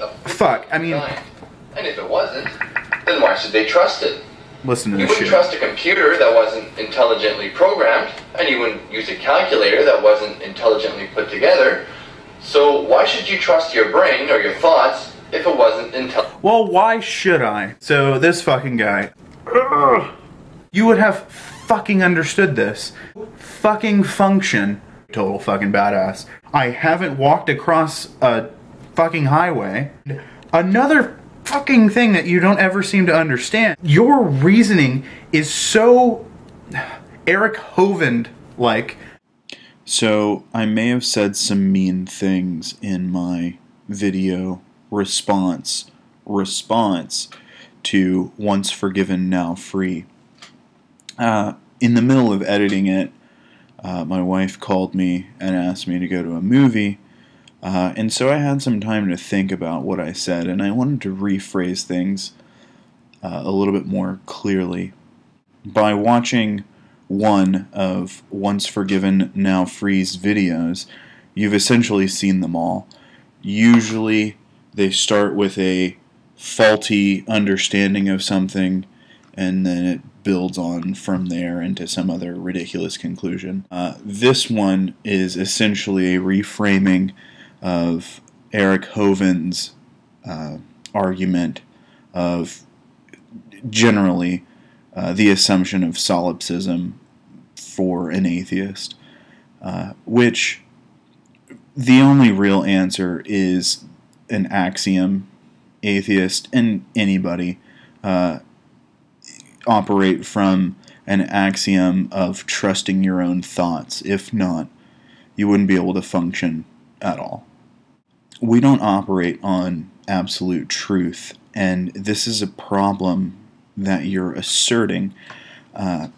a Fuck, I mean- design. And if it wasn't, then why should they trust it? Listen to You this wouldn't shit. trust a computer that wasn't intelligently programmed, and you wouldn't use a calculator that wasn't intelligently put together. So why should you trust your brain or your thoughts if it wasn't intelligent? Well, why should I? So this fucking guy, you would have fucking understood this. Fucking function. Total fucking badass. I haven't walked across a fucking highway. Another fucking thing that you don't ever seem to understand. Your reasoning is so Eric Hovind like. So I may have said some mean things in my video response response to Once Forgiven Now Free. Uh, in the middle of editing it, uh, my wife called me and asked me to go to a movie, uh, and so I had some time to think about what I said, and I wanted to rephrase things uh, a little bit more clearly. By watching one of Once Forgiven Now Free's videos, you've essentially seen them all. Usually, they start with a faulty understanding of something, and then it builds on from there into some other ridiculous conclusion. Uh, this one is essentially a reframing of Eric Hovind's uh, argument of generally uh, the assumption of solipsism for an atheist, uh, which the only real answer is an axiom. Atheist and anybody uh, operate from an axiom of trusting your own thoughts. If not, you wouldn't be able to function at all. We don't operate on absolute truth, and this is a problem that you're asserting. Uh,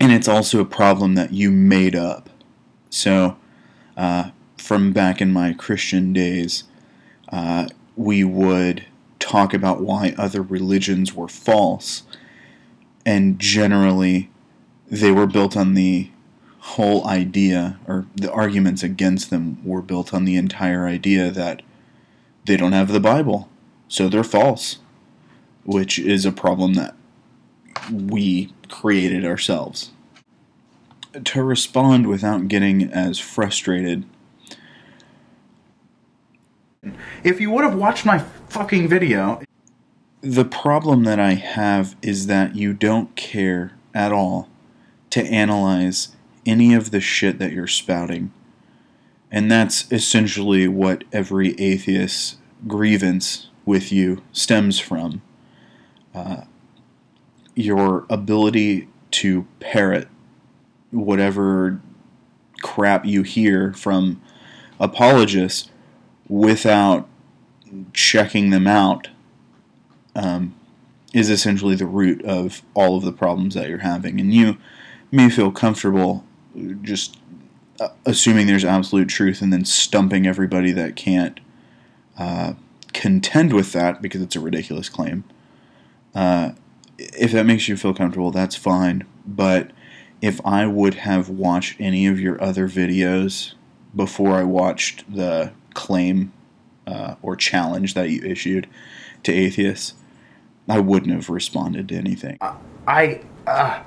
and it's also a problem that you made up. So, uh, from back in my Christian days, uh, we would talk about why other religions were false, and generally, they were built on the whole idea, or the arguments against them were built on the entire idea that they don't have the Bible, so they're false, which is a problem that we created ourselves. To respond without getting as frustrated, If you would have watched my fucking video, the problem that I have is that you don't care at all to analyze any of the shit that you're spouting. And that's essentially what every atheist grievance with you stems from. Uh, your ability to parrot whatever crap you hear from apologists without checking them out um, is essentially the root of all of the problems that you're having. And you may feel comfortable just uh, assuming there's absolute truth and then stumping everybody that can't uh, contend with that because it's a ridiculous claim. Uh, if that makes you feel comfortable, that's fine. But if I would have watched any of your other videos before I watched the claim uh, or challenge that you issued to atheists, I wouldn't have responded to anything. I. Uh,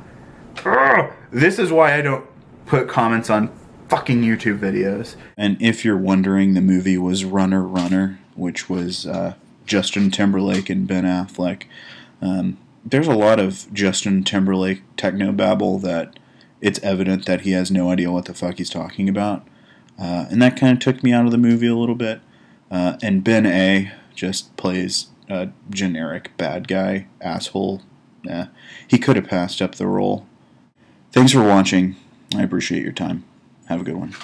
this is why I don't put comments on fucking YouTube videos. And if you're wondering, the movie was Runner Runner, which was uh, Justin Timberlake and Ben Affleck. Um, there's a lot of Justin Timberlake technobabble that it's evident that he has no idea what the fuck he's talking about. Uh, and that kind of took me out of the movie a little bit. Uh, and Ben A just plays a generic bad guy, asshole. Yeah, he could have passed up the role. Thanks for watching. I appreciate your time. Have a good one.